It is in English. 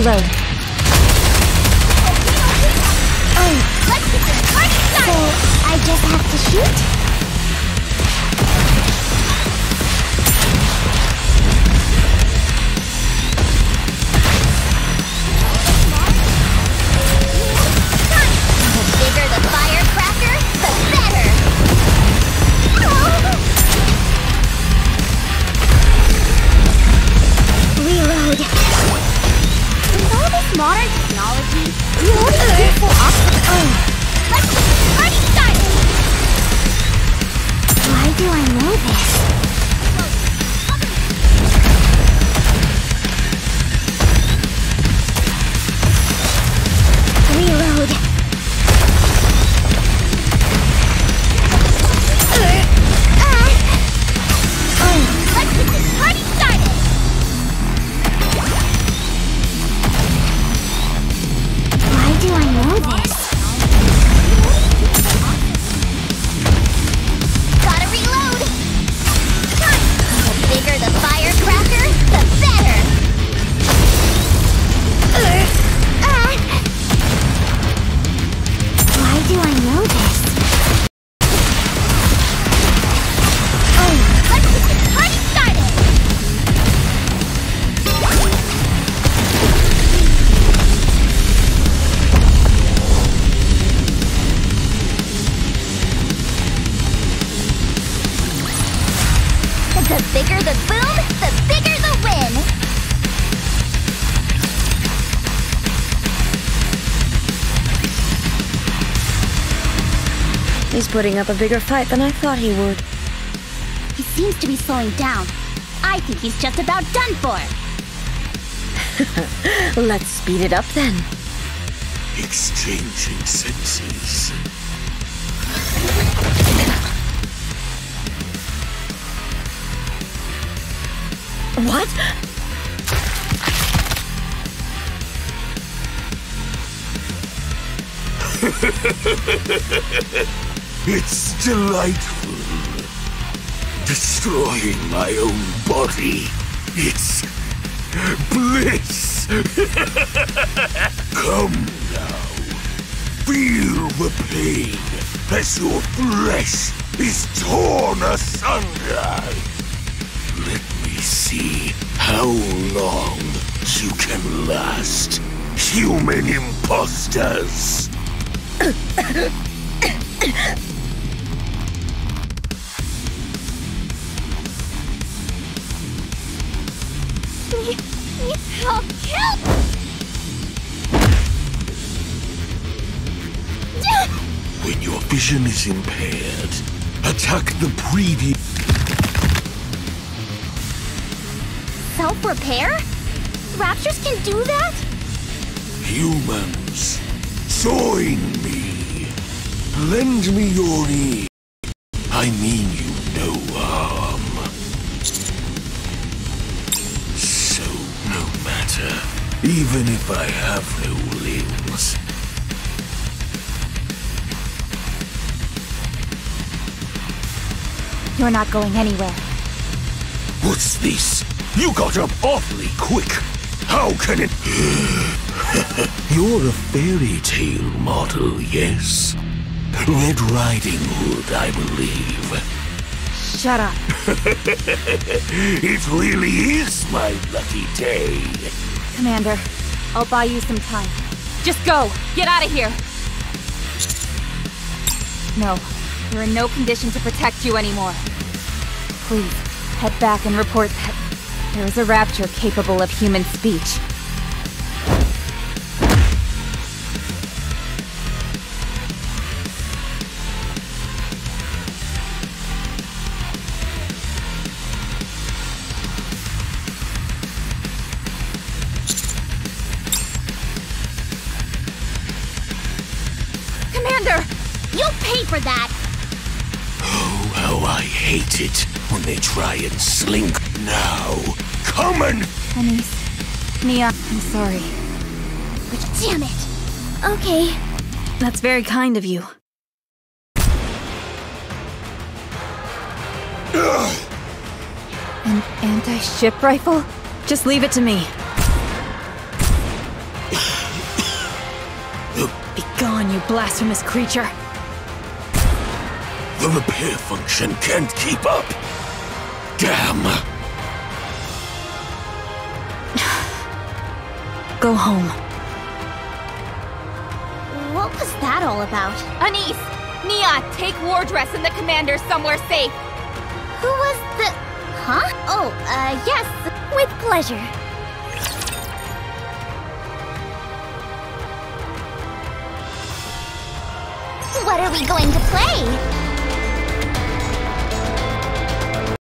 Reload. Oh, let's get this party started! So, I just have to shoot? Putting up a bigger fight than I thought he would. He seems to be slowing down. I think he's just about done for. Let's speed it up then. Exchanging senses. What? It's delightful. Destroying my own body. It's bliss. Come now. Feel the pain as your flesh is torn asunder. Let me see how long you can last, human imposters. Help! Help! When your vision is impaired, attack the previous... Self-repair? Raptures can do that? Humans, join. Lend me your ear. I mean you no harm. So, no matter, even if I have no limbs, You're not going anywhere. What's this? You got up awfully quick. How can it... You're a fairy tale model, yes? Red Riding Hood, I believe. Shut up. It really is my lucky day. Commander, I'll buy you some time. Just go! Get out of here! No, we're in no condition to protect you anymore. Please, head back and report that there is a rapture capable of human speech. for that. Oh, how I hate it when they try and slink now. Come on! Anis, Nia, I'm sorry. But damn it! Okay. That's very kind of you. Ugh. An anti-ship rifle? Just leave it to me. Begone, you blasphemous creature! The repair function can't keep up. Damn. Go home. What was that all about? Anis! Nia, take Wardress and the commander somewhere safe! Who was the... Huh? Oh, uh, yes, with pleasure. What are we going to play?